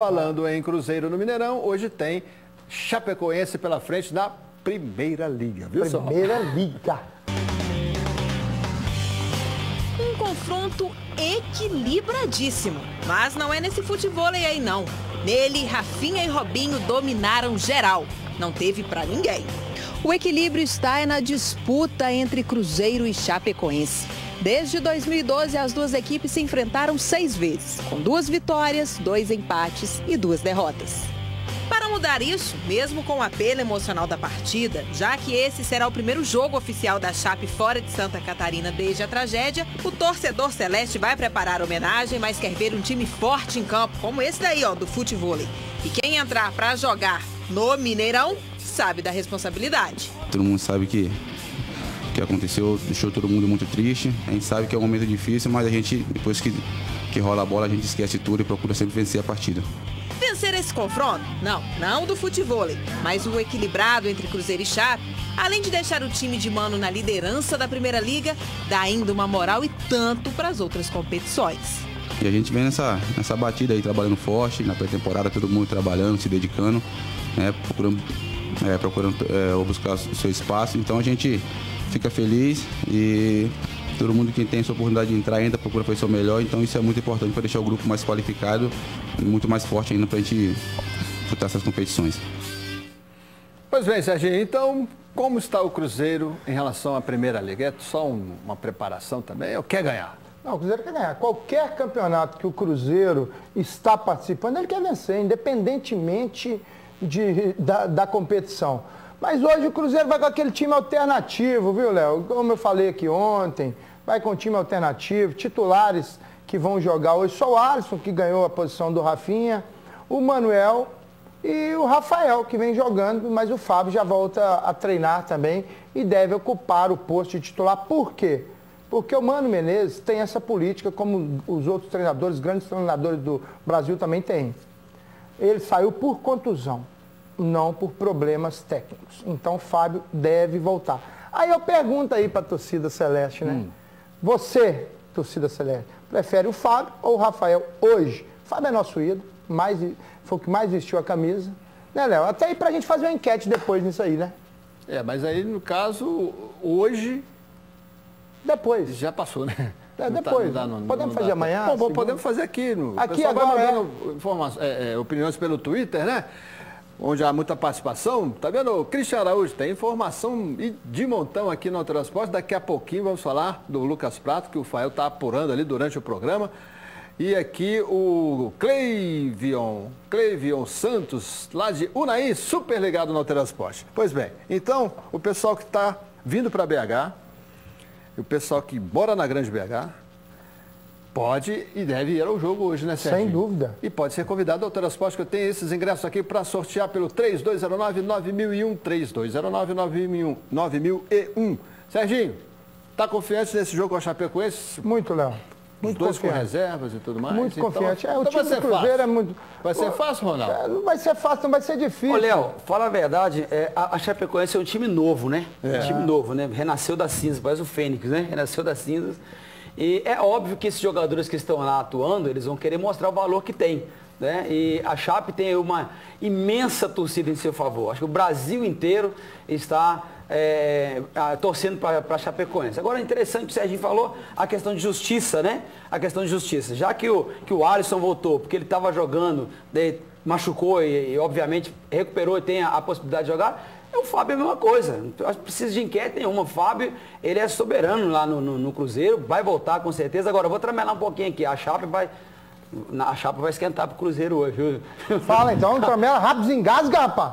Falando em Cruzeiro no Mineirão, hoje tem Chapecoense pela frente na Primeira Liga, viu só? Primeira Liga. Um confronto equilibradíssimo, mas não é nesse futebol aí não. Nele, Rafinha e Robinho dominaram geral. Não teve para ninguém. O equilíbrio está na disputa entre Cruzeiro e Chapecoense. Desde 2012, as duas equipes se enfrentaram seis vezes, com duas vitórias, dois empates e duas derrotas. Para mudar isso, mesmo com o apelo emocional da partida, já que esse será o primeiro jogo oficial da Chape fora de Santa Catarina desde a tragédia, o torcedor celeste vai preparar homenagem, mas quer ver um time forte em campo, como esse daí, ó, do futebol. E quem entrar para jogar no Mineirão sabe da responsabilidade. Todo mundo sabe que que aconteceu deixou todo mundo muito triste. A gente sabe que é um momento difícil, mas a gente, depois que, que rola a bola, a gente esquece tudo e procura sempre vencer a partida. Vencer esse confronto? Não, não do futebol, mas o equilibrado entre Cruzeiro e Chape, além de deixar o time de mano na liderança da Primeira Liga, dá ainda uma moral e tanto para as outras competições. E a gente vem nessa, nessa batida aí, trabalhando forte, na pré-temporada, todo mundo trabalhando, se dedicando, né, procurando, é, procurando é, buscar o seu espaço. Então a gente fica feliz e todo mundo que tem essa oportunidade de entrar ainda procura fazer o seu melhor. Então isso é muito importante para deixar o grupo mais qualificado, muito mais forte ainda para a gente disputar essas competições. Pois bem, Serginho, então como está o Cruzeiro em relação à Primeira Liga? É só um, uma preparação também ou quer ganhar? Não, o Cruzeiro quer ganhar. Qualquer campeonato que o Cruzeiro está participando, ele quer vencer, independentemente de, da, da competição. Mas hoje o Cruzeiro vai com aquele time alternativo, viu, Léo? Como eu falei aqui ontem, vai com time alternativo, titulares que vão jogar hoje. Só o Alisson, que ganhou a posição do Rafinha, o Manuel e o Rafael, que vem jogando, mas o Fábio já volta a treinar também e deve ocupar o posto de titular. Por quê? Porque o Mano Menezes tem essa política, como os outros treinadores, grandes treinadores do Brasil também têm. Ele saiu por contusão não por problemas técnicos. Então o Fábio deve voltar. Aí eu pergunto aí para a torcida celeste, né? Hum. Você, torcida celeste, prefere o Fábio ou o Rafael hoje? O Fábio é nosso ídolo, mais, foi o que mais vestiu a camisa. Né, Léo? Até aí para a gente fazer uma enquete depois nisso aí, né? É, mas aí no caso, hoje. Depois. Já passou, né? É, depois. Tá, não não, podemos não fazer amanhã? Bom, podemos fazer aqui. No, aqui agora. Vai mandando é... é, é, opiniões pelo Twitter, né? onde há muita participação. Tá vendo? O Cristian Araújo tem informação de montão aqui no Transporte. Daqui a pouquinho vamos falar do Lucas Prato, que o Fael está apurando ali durante o programa. E aqui o Cleivion, Cleivion Santos, lá de Unai, super ligado no Transporte. Pois bem, então, o pessoal que está vindo para BH, o pessoal que mora na Grande BH, Pode e deve ir ao jogo hoje, né, Sérgio? Sem dúvida. E pode ser convidado ao Transporte, que eu tenho esses ingressos aqui para sortear pelo 3209-9001, 3209-9001. Serginho, tá confiante nesse jogo com a Chapecoense? Muito, Léo. Muito Os dois confiante. com reservas e tudo mais? Muito então, confiante. É, o então time do Cruzeiro fácil. é muito... Vai ser fácil, Ronaldo? É, não vai ser fácil, não vai ser difícil. Ô, Léo, fala a verdade, é, a, a Chapecoense é um time novo, né? É. Um time novo, né? Renasceu das cinzas, parece o Fênix, né? Renasceu das cinzas. E é óbvio que esses jogadores que estão lá atuando, eles vão querer mostrar o valor que tem. Né? E a Chape tem uma imensa torcida em seu favor. Acho que o Brasil inteiro está é, torcendo para a Chapecoense. Agora, interessante o que o Serginho falou, a questão de justiça, né? A questão de justiça. Já que o, que o Alisson voltou, porque ele estava jogando, daí machucou e, e, obviamente, recuperou e tem a, a possibilidade de jogar, o Fábio é a mesma coisa. Não precisa de enquete nenhuma. O Fábio, ele é soberano lá no, no, no Cruzeiro, vai voltar com certeza. Agora, eu vou tramelar um pouquinho aqui. A Chape vai. A chapa vai esquentar pro Cruzeiro hoje. Fala então, tramela rápido, engasga, rapaz.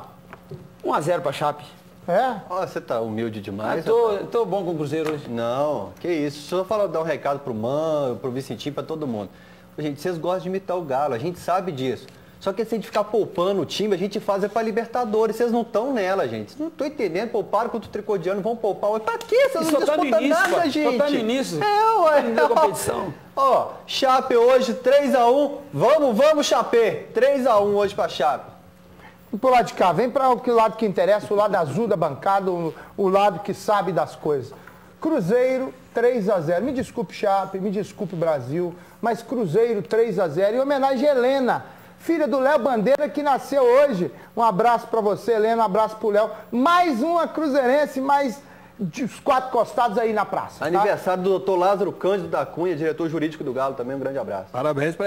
1x0 pra Chape. É? Oh, você tá humilde demais. Ah, tô, tô, bom com o Cruzeiro hoje. Não, que isso. Só falar, dar um recado pro Mano, pro Vicentinho, pra todo mundo. Gente, vocês gostam de imitar o Galo, a gente sabe disso. Só que se a gente ficar poupando o time, a gente faz é para Libertadores. Vocês não estão nela, gente. Não estou entendendo. Pouparam contra o Tricodiano, vão poupar. Para quê? Vocês não tá disputam início, nada, pô. gente. Só tá no início. É, ué. Tá competição. Ó, Chape hoje, 3x1. Vamos, vamos, Chape. 3x1 hoje para Chape. Pro lado de cá. Vem para o lado que interessa, o lado azul da bancada, o, o lado que sabe das coisas. Cruzeiro 3 a 0 Me desculpe, Chape, me desculpe, Brasil, mas Cruzeiro 3 a 0 Em homenagem a Helena filha do Léo Bandeira, que nasceu hoje. Um abraço para você, Helena, um abraço pro Léo. Mais uma cruzeirense, mais os quatro costados aí na praça. Tá? Aniversário do doutor Lázaro Cândido da Cunha, diretor jurídico do Galo também, um grande abraço. Parabéns para